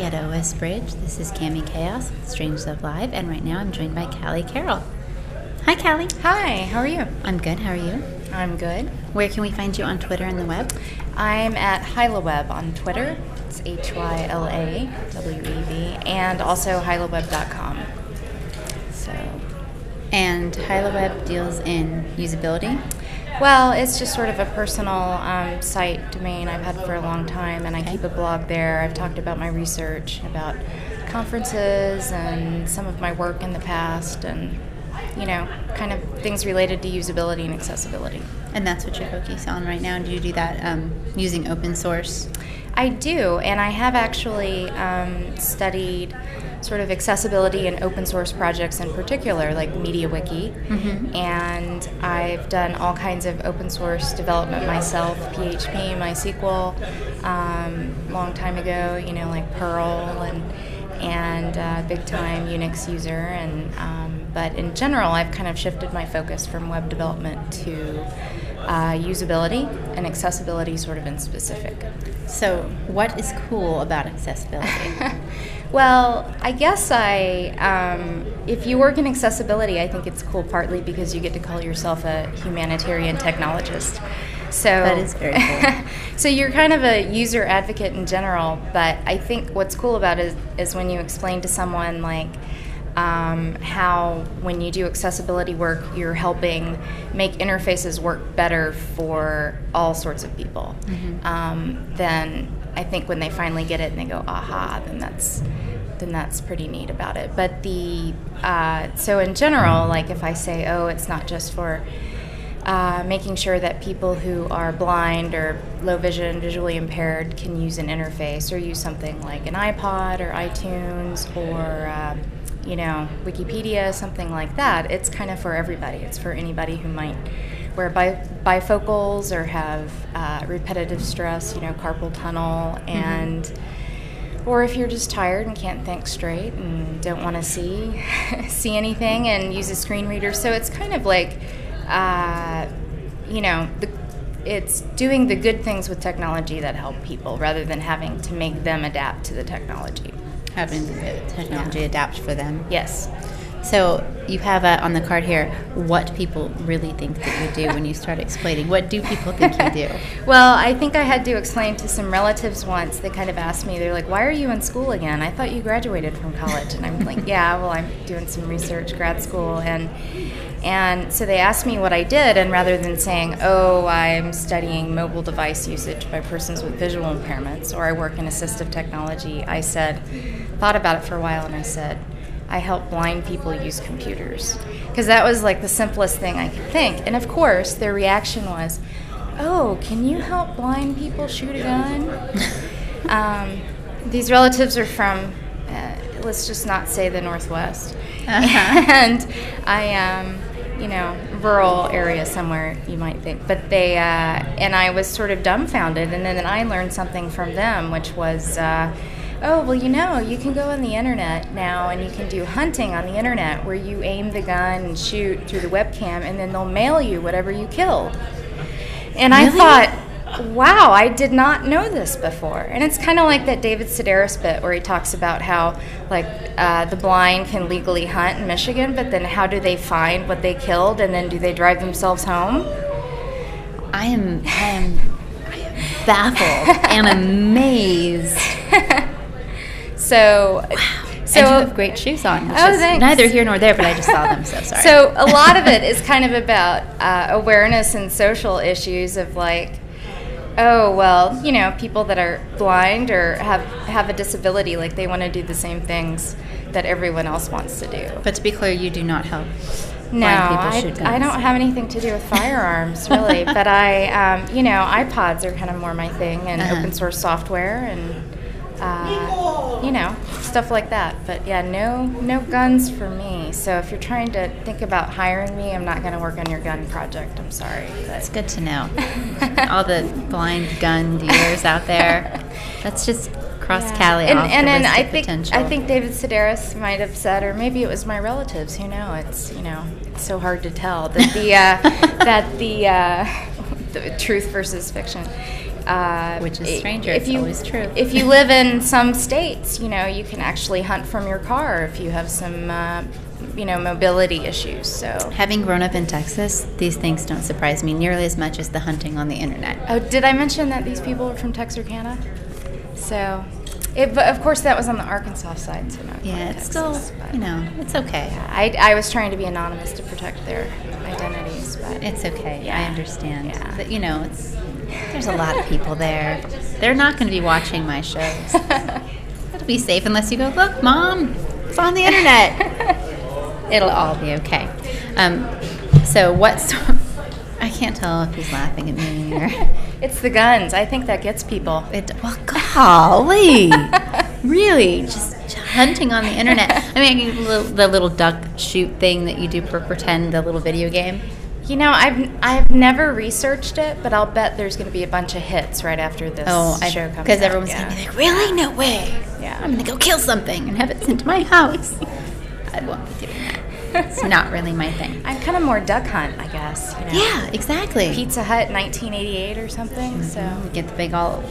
at OS Bridge. This is Cami Kaos Strange Love Live, and right now I'm joined by Callie Carroll. Hi, Callie. Hi, how are you? I'm good. How are you? I'm good. Where can we find you on Twitter and the web? I'm at HylaWeb on Twitter. It's H Y L A W E B, and also hylaweb.com. So, And HylaWeb deals in usability. Well, it's just sort of a personal um, site domain I've had for a long time, and I keep a blog there. I've talked about my research, about conferences, and some of my work in the past, and you know, kind of things related to usability and accessibility. And that's what you're focused on right now. Do you do that um, using open source? I do, and I have actually um, studied sort of accessibility and open source projects in particular, like MediaWiki, Mhm. and I've done all kinds of open source development myself, PHP, MySQL, um, long time ago, you know, like Perl and and uh, big time Unix user, and um, but in general, I've kind of shifted my focus from web development to uh, usability and accessibility, sort of in specific. So, what is cool about accessibility? well, I guess I, um, if you work in accessibility, I think it's cool partly because you get to call yourself a humanitarian technologist. So That is very cool. so you're kind of a user advocate in general, but I think what's cool about it is, is when you explain to someone like um, how when you do accessibility work, you're helping make interfaces work better for all sorts of people. Mhm. Um, then I think when they finally get it and they go, aha, then that's then that's pretty neat about it. But the uh, so in general, like if I say, oh, it's not just for uh, making sure that people who are blind or low vision, visually impaired, can use an interface or use something like an iPod or iTunes or um, you know Wikipedia, something like that. It's kind of for everybody. It's for anybody who might wear bi- bifocals or have uh, repetitive stress, you know, carpal tunnel, and or if you're just tired and can't think straight and don't want to see see anything and use a screen reader. So it's kind of like, uh, you know, the, it's doing the good things with technology that help people rather than having to make them adapt to the technology. Having the technology adapt for them. Yes. So you have uh, on the card here what people really think that you do when you start explaining. What do people think you do? Well, I think I had to explain to some relatives once. They kind of asked me, they're like, "Why are you in school again? I thought you graduated from college." And I'm like, "Yeah, well, I'm doing some research, grad school." And and so they asked me what I did, and rather than saying, "Oh, I'm studying mobile device usage by persons with visual impairments," or "I work in assistive technology," I said, thought about it for a while, and I said, I help blind people use computers. Because that was like the simplest thing I could think. And of course, their reaction was, Oh, can you help blind people shoot a gun? um, these relatives are from, uh, let's just not say the Northwest. Uh-huh. And I am. You know, rural area somewhere, you might think. But they, uh, and I was sort of dumbfounded. And then I learned something from them, which was, uh, oh, well, you know, you can go on the internet now and you can do hunting on the internet where you aim the gun and shoot through the webcam and then they'll mail you whatever you killed. And I thought, wow, I did not know this before. And it's kind of like that David Sedaris bit where he talks about how, like, uh, the blind can legally hunt in Michigan, but then how do they find what they killed and then do they drive themselves home? I am, I am, I am baffled and amazed. So, So, and you have great shoes on. Which Oh, is thanks. Neither here nor there, but I just saw them, so sorry. So a lot of it is kind of about uh, awareness and social issues of like, oh well, you know, people that are blind or have have a disability, like they want to do the same things that everyone else wants to do. but to be clear, you do not help No, blind people I, I don't have anything to do with firearms really, but I, um, you know, iPods are kind of more my thing, and Uh-huh. open source software, and uh, you know, stuff like that. But yeah, no, no guns for me. So if you're trying to think about hiring me, I'm not going to work on your gun project. I'm sorry. It's good to know. All the blind gun dealers out there. Let's just cross Yeah. Callie and, and list I think potential. I think David Sedaris might have said, or maybe it was my relatives. Who know? It's you know, it's so hard to tell that the uh, that the, uh, the truth versus fiction uh, Which is stranger, If it's you, always true. If you live in some states, you know, you can actually hunt from your car if you have some, uh, you know, mobility issues. So. Having grown up in Texas, these things don't surprise me nearly as much as the hunting on the internet. Oh, did I mention that these people are from Texarkana? So, it, of course, that was on the Arkansas side, so not Yeah, it's Texas, still, you know, it's okay. I, I was trying to be anonymous to protect their identities, but It's okay. I understand. Yeah. But you know, it's there's a lot of people there. They're not going to be watching my shows. It'll be safe unless you go, look, mom, it's on the internet. It'll all be okay. Um, so what's I can't tell if he's laughing at me or it's the guns. I think that gets people. it. Well, golly, really, just hunting on the internet. I mean, the little, the little duck shoot thing that you do for pretend, the little video game. You know, I've I've never researched it, but I'll bet there's going to be a bunch of hits right after this Oh, show comes because everyone's yeah. gonna be like, really? No way. Yeah. I'm gonna go kill something and have it sent to my house. I won't be doing that. It's not really my thing. I'm kind of more duck hunt, I guess. You know? Yeah, exactly. Pizza Hut, 1988 or something. Mm-hmm. So Get the big all.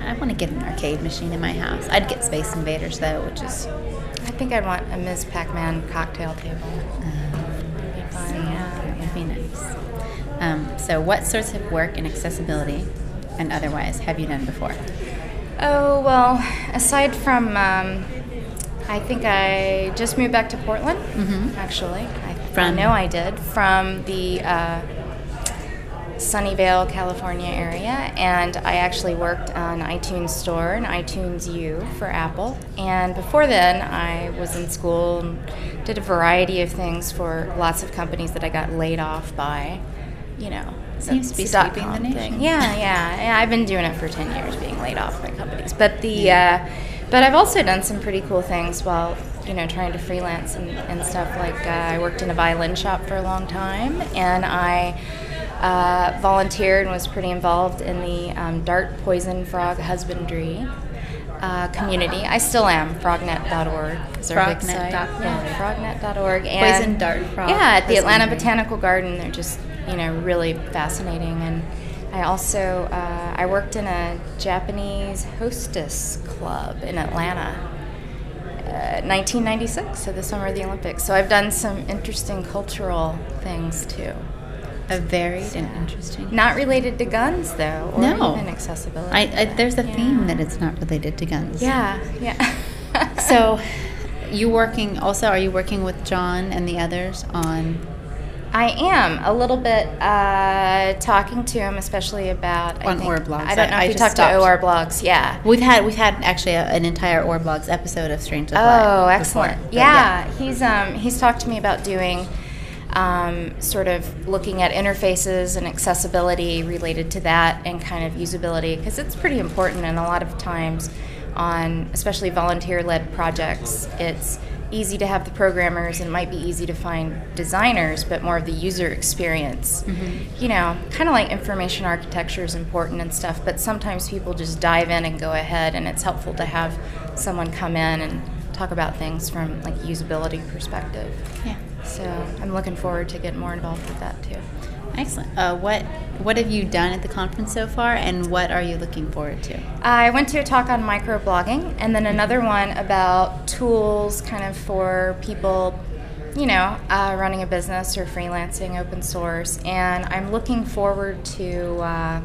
I want to get an arcade machine in my house. I'd get Space Invaders though, which is I think I'd want a Ms. Pac-Man cocktail table. That'd be fun. Yeah, would be nice. Um, so, what sorts of work in accessibility and otherwise have you done before? Oh, well, aside from, um, I think I just moved back to Portland, actually. I, I From? know I did. From the uh, Sunnyvale, California area. And I actually worked on iTunes Store and iTunes U for Apple. And before then, I was in school and did a variety of things for lots of companies that I got laid off by. You know, Seems to be sweeping the nation. thing. Yeah, yeah, yeah. I've been doing it for ten years, being laid off by companies. But the, uh, but I've also done some pretty cool things while you know trying to freelance and, and stuff. Like uh, I worked in a violin shop for a long time, and I uh, volunteered and was pretty involved in the um, dart poison frog husbandry. Uh, community. I still am. Frognet.org is our big site. Frognet.org. Yeah, frognet.org. And Poison dart frog Yeah, at the Atlanta. Botanical Garden. They're just you know really fascinating. And I also uh, I worked in a Japanese hostess club in Atlanta. Uh, 1996, so the summer of the Olympics. So I've done some interesting cultural things too. A varied and interesting. Not related to guns though, or No. even accessibility. I, I, there's a Yeah. theme that it's not related to guns. Yeah, yeah. So, you working also? Are you working with John and the others on? I am a little bit uh, talking to him, especially about I On think- OR blogs. I don't know I- I if you just talked to stopped. OR blogs. Yeah. We've had we've had actually a, an entire Or Blogs episode of Strange. Oh, before, excellent. but Yeah, he's um, he's talked to me about doing um, sort of looking at interfaces and accessibility related to that and kind of usability because it's pretty important and a lot of times on especially volunteer-led projects it's easy to have the programmers and it might be easy to find designers but more of the user experience. You know kind of like information architecture is important and stuff but sometimes people just dive in and go ahead and it's helpful to have someone come in and talk about things from like usability perspective. Yeah. So i'm looking forward to getting more involved with that too Excellent. Uh, what what have you done at the conference so far, and what are you looking forward to? I went to a talk on microblogging and then another one about tools kind of for people, you know, uh, running a business or freelancing open source. And I'm looking forward to uh,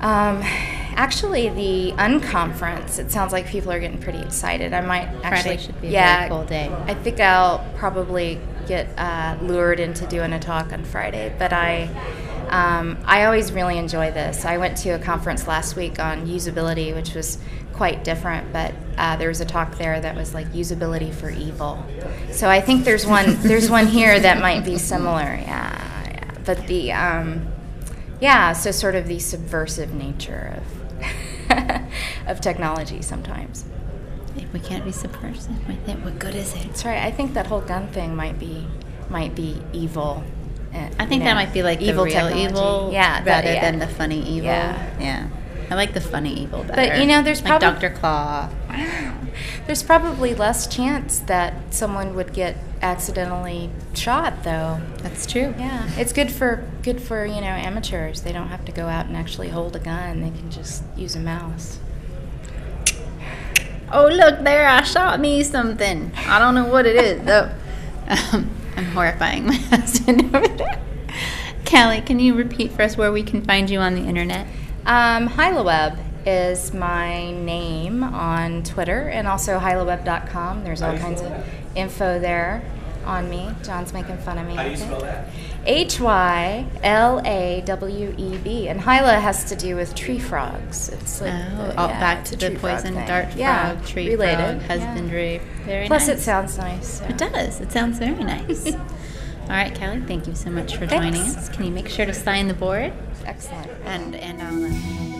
um, actually the unconference. It sounds like people are getting pretty excited. I might actually, should be a yeah, very cool day. I think I'll probably get uh, lured into doing a talk on Friday, but I. Um, I always really enjoy this. I went to a conference last week on usability, which was quite different, but uh, there was a talk there that was like usability for evil. So I think there's one there's one here that might be similar. Yeah, yeah. But the um, yeah, so sort of the subversive nature of of technology sometimes. If we can't be subversive with it, what good is it? That's right. I think that whole gun thing might be might be evil. uh, I think that might be like evil the real technology. evil, yeah, that- rather yeah. than the funny evil. Yeah. yeah. I like the funny evil better. But you know, there's like probab- Dr. Claw. There's probably less chance that someone would get accidentally shot, though. That's true. Yeah, it's good for good for you know amateurs. They don't have to go out and actually hold a gun. They can just use a mouse. Oh, look there! I shot me something. I don't know what it is though. Um, I'm horrifying my husband over there. Callie, can you repeat for us where we can find you on the internet? Um, Hylaweb is my name on Twitter and also hylaweb.com. There's all kinds of info there on me. John's making fun of me. How do you spell that? H Y L A W E B. And Hyla has to do with tree frogs. It's like oh, the- oh, yeah, back to a the tree frog poison dart frog, yeah, tree related. frog, yeah. husbandry. Very Plus, nice. it sounds nice. so. It does. It sounds very nice. All right, Kelly, thank you so much for joining Thanks. us. Can you make sure to sign the board? Excellent. And and. Uh,